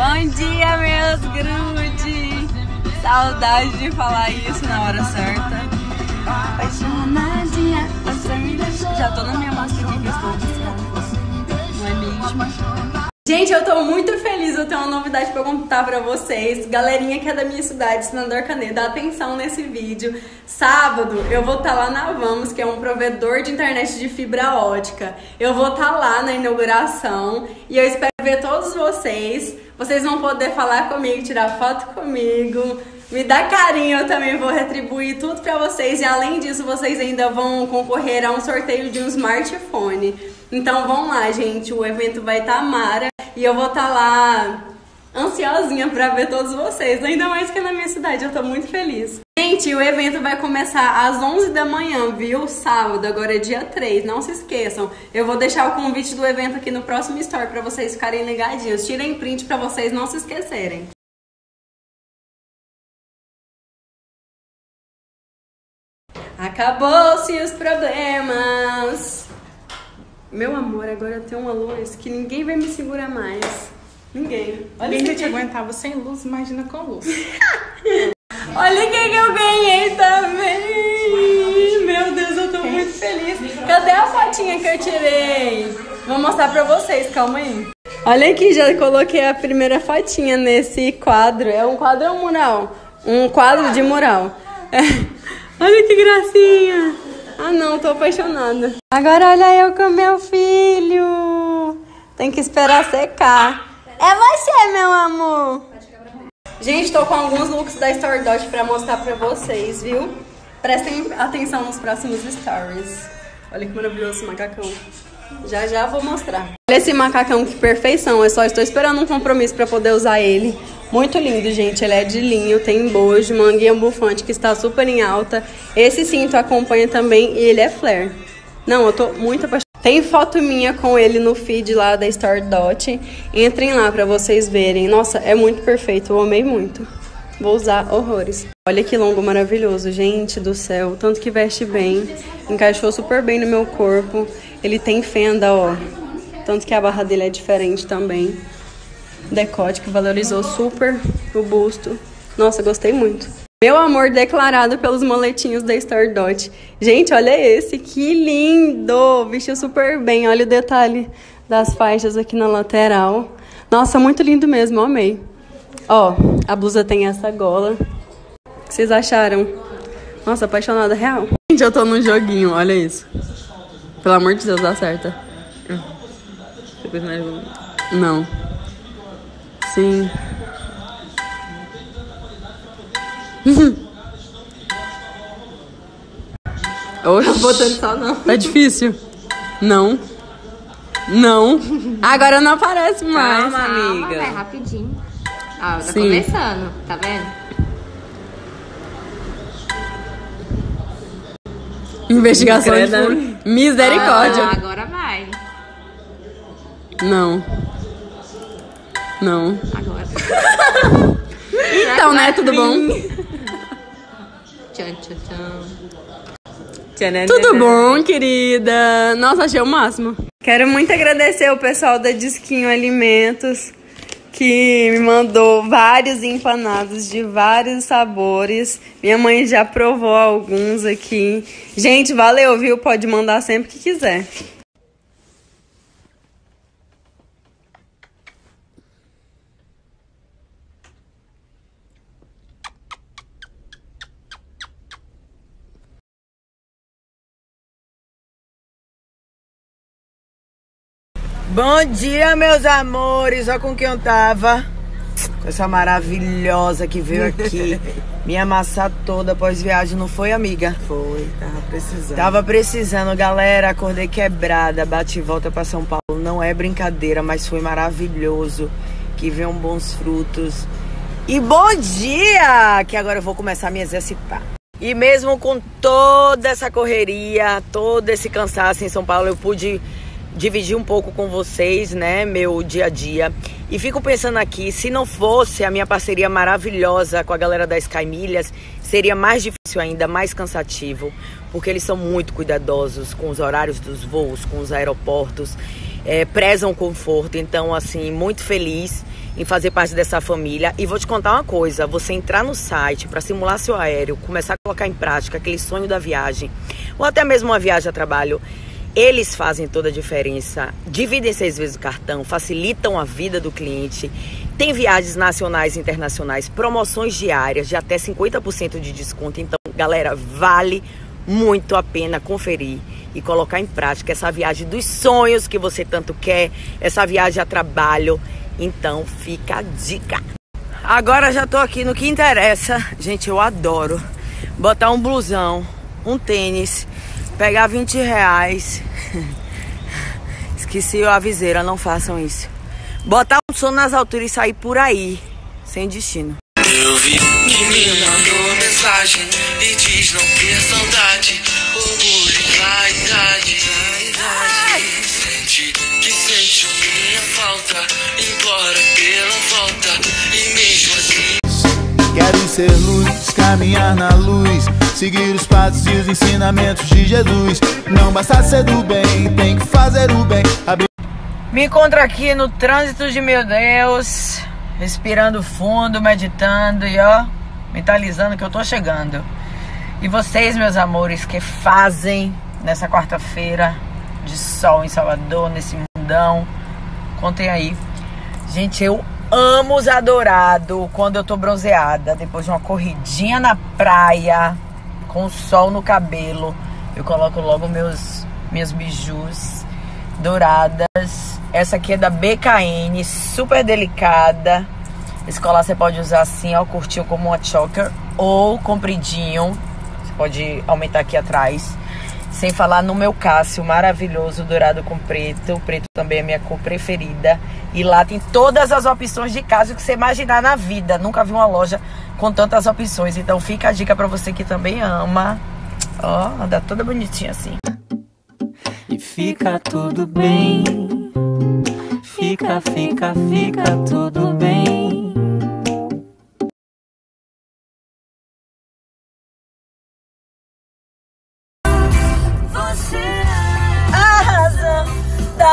Bom dia, meus grude! Saudade de falar isso na hora certa. Apaixonadinha, você me deixou. Já tô na minha música aqui que eu estou buscando. Não é mesmo? Gente, eu tô muito feliz, eu tenho uma novidade pra contar pra vocês. Galerinha que é da minha cidade, Senador Canedo, dá atenção nesse vídeo. Sábado eu vou estar tá lá na Vamos, que é um provedor de internet de fibra ótica. Eu vou estar tá lá na inauguração e eu espero ver todos vocês. Vocês vão poder falar comigo, tirar foto comigo, me dar carinho, eu também vou retribuir tudo pra vocês. E além disso, vocês ainda vão concorrer a um sorteio de um smartphone. Então vão lá, gente, o evento vai estar tá mara. E eu vou estar tá lá ansiosinha para ver todos vocês, ainda mais que na minha cidade, eu tô muito feliz. Gente, o evento vai começar às 11 da manhã, viu? Sábado, agora é dia 3, não se esqueçam. Eu vou deixar o convite do evento aqui no próximo story para vocês ficarem ligadinhos. Tirem print para vocês não se esquecerem. Acabou-se os problemas. Meu amor, agora eu tenho uma luz que ninguém vai me segurar mais. Ninguém. Olha ninguém te aguentava sem luz, imagina com luz. Olha o que eu ganhei também. Meu Deus, eu tô muito feliz. Cadê a fotinha que eu tirei? Vou mostrar pra vocês, calma aí. Olha aqui, já coloquei a primeira fotinha nesse quadro. É um quadro ou um mural? Um quadro de mural. É. Olha que gracinha. Ah não, tô apaixonada. Agora olha eu com meu filho. Tem que esperar secar. É você, meu amor. Gente, tô com alguns looks da Story Dot pra mostrar pra vocês, viu? Prestem atenção nos próximos stories. Olha que maravilhoso esse macacão. Já já vou mostrar. Olha esse macacão, que perfeição. Eu só estou esperando um compromisso para poder usar ele. Muito lindo, gente. Ele é de linho, tem bojo, manguinha bufante que está super em alta. Esse cinto acompanha também e ele é flare. Não, eu tô muito apaixonada. Tem foto minha com ele no feed lá da Store Dot. Entrem lá para vocês verem. Nossa, é muito perfeito. Eu amei muito. Vou usar horrores. Olha que longo maravilhoso, gente do céu. Tanto que veste bem. Encaixou super bem no meu corpo. Ele tem fenda, ó. Tanto que a barra dele é diferente também. Decote que valorizou super o busto. Nossa, gostei muito. Meu amor declarado pelos moletinhos da Stardot. Gente, olha esse, que lindo! Vestiu super bem, olha o detalhe das faixas aqui na lateral. Nossa, muito lindo mesmo, amei. Ó, a blusa tem essa gola. O que vocês acharam? Nossa, apaixonada real. Gente, eu tô num joguinho, olha isso. Pelo amor de Deus, dá certo. Não. Sim. Oxe. Botando só não. Tá difícil? Não. Não. Agora não aparece mais, calma, amiga. Calma, é rapidinho. Ó, tá Sim. começando, tá vendo? Investigação de furo. Misericórdia. Ah, agora vai. Não. Não. Agora. então, né? Tudo bom? Tchan, tchan, tchan. Tudo bom, querida? Nossa, achei o máximo. Quero muito agradecer o pessoal da Disquinho Alimentos que me mandou vários empanados de vários sabores. Minha mãe já provou alguns aqui. Gente, valeu, viu? Pode mandar sempre que quiser. Bom dia, meus amores. Olha com quem eu tava. Com essa maravilhosa que veio aqui. Me amassar toda após viagem, não foi, amiga? Foi, tava precisando. Tava precisando, galera. Acordei quebrada, bate e volta pra São Paulo. Não é brincadeira, mas foi maravilhoso. Que venham bons frutos. E bom dia! Que agora eu vou começar a me exercitar. E mesmo com toda essa correria, todo esse cansaço em São Paulo, eu pude dividir um pouco com vocês, né, meu dia a dia. E fico pensando aqui, se não fosse a minha parceria maravilhosa com a galera da Sky Milhas, seria mais difícil ainda, mais cansativo, porque eles são muito cuidadosos com os horários dos voos, com os aeroportos, é, prezam o conforto. Então, assim, muito feliz em fazer parte dessa família. E vou te contar uma coisa: você entrar no site para simular seu aéreo, começar a colocar em prática aquele sonho da viagem, ou até mesmo uma viagem a trabalho, eles fazem toda a diferença. Dividem seis vezes o cartão, facilitam a vida do cliente. Tem viagens nacionais e internacionais, promoções diárias de até 50% de desconto. Então, galera, vale muito a pena conferir e colocar em prática essa viagem dos sonhos que você tanto quer, essa viagem a trabalho. Então, fica a dica. Agora já tô aqui no que interessa. Gente, eu adoro botar um blusão, um tênis pegar 20 reais. Esqueci a viseira, não façam isso. Botar um som nas alturas e sair por aí, sem destino. Eu vi que me mandou mensagem e diz não ter saudade. Orgulho da idade, Sente que sente minha falta, implora pela volta e. Quero ser luz, caminhar na luz Seguir os passos e os ensinamentos de Jesus. Não basta ser do bem, tem que fazer o bem. Abrir... Me encontro aqui no trânsito de meu Deus, respirando fundo, meditando e ó, mentalizando que eu tô chegando. E vocês, meus amores, que fazem nessa quarta-feira de sol em Salvador, nesse mundão, contem aí. Gente, eu amo os adorados quando eu tô bronzeada, depois de uma corridinha na praia com o sol no cabelo. Eu coloco logo meus minhas bijus douradas. Essa aqui é da BKN, super delicada. Esse colar você pode usar assim, ó, curtinho como uma choker ou compridinho. Você pode aumentar aqui atrás. Sem falar no meu Cássio, maravilhoso, dourado com preto. O preto também é minha cor preferida. E lá tem todas as opções de Cássio que você imaginar na vida. Nunca vi uma loja com tantas opções. Então fica a dica para você que também ama. Ó, anda toda bonitinha assim. E fica tudo bem. Fica, fica, fica tudo bem.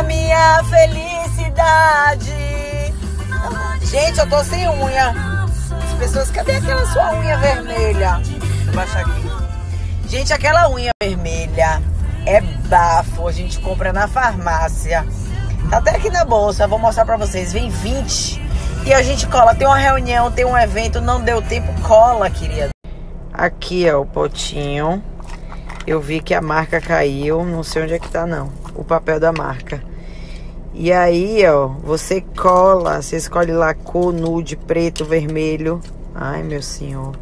Minha felicidade. Gente, eu tô sem unha pessoas, cadê aquela sua unha vermelha? Deixa baixar aqui. Gente, aquela unha vermelha é bafo. A gente compra na farmácia. Tá até aqui na bolsa, vou mostrar pra vocês. Vem 20 e a gente cola. Tem uma reunião, tem um evento, não deu tempo, cola, querida. Aqui é o potinho. Eu vi que a marca caiu, não sei onde é que tá não. O papel da marca. E aí, ó, você cola, você escolhe lá cor, nude, preto, vermelho. Ai, meu senhor.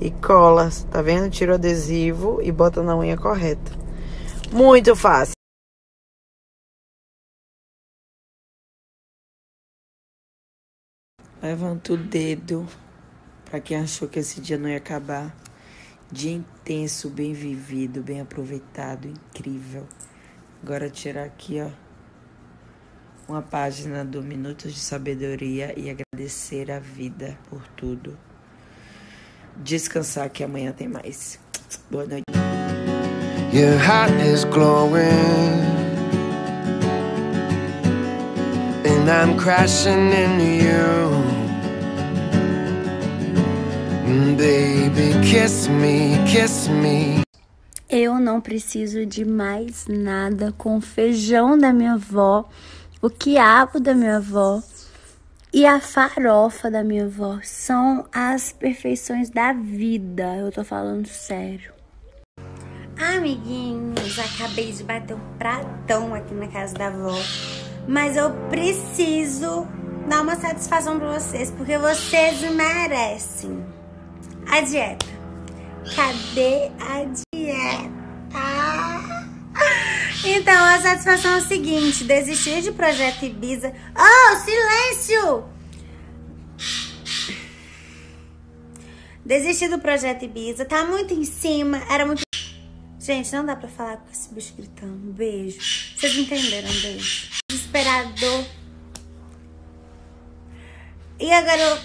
E cola, tá vendo? Tira o adesivo e bota na unha correta. Muito fácil. Levanta o dedo para quem achou que esse dia não ia acabar. Dia intenso, bem vivido, bem aproveitado, incrível. Agora tirar aqui, ó uma página do Minutos de Sabedoria e agradecer a vida por tudo. Descansar que amanhã tem mais. Boa noite. Your heart is glowing And I'm crashing into you Baby, kiss me, kiss me Eu não preciso de mais nada com o feijão da minha avó o quiabo da minha avó e a farofa da minha avó são as perfeições da vida. Eu tô falando sério. Amiguinhos, acabei de bater um pratão aqui na casa da avó, mas eu preciso dar uma satisfação para vocês, porque vocês merecem. A dieta. Cadê a dieta? Satisfação é o seguinte: desistir de projeto Ibiza. Oh, silêncio! Desistir do projeto Ibiza, tá muito em cima, era muito. Gente, não dá pra falar com esse bicho gritando. Beijo. Vocês entenderam? Beijo. Desesperador. E agora eu.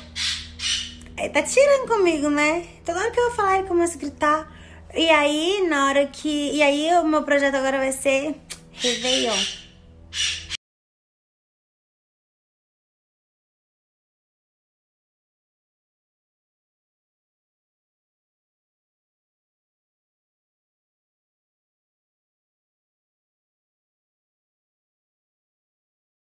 Ele tá tirando comigo, né? Toda hora que eu vou falar, ele começa a gritar. E aí, na hora que. E aí, o meu projeto agora vai ser Réveillon.